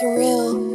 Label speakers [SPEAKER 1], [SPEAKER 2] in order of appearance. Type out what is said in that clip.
[SPEAKER 1] Surreal.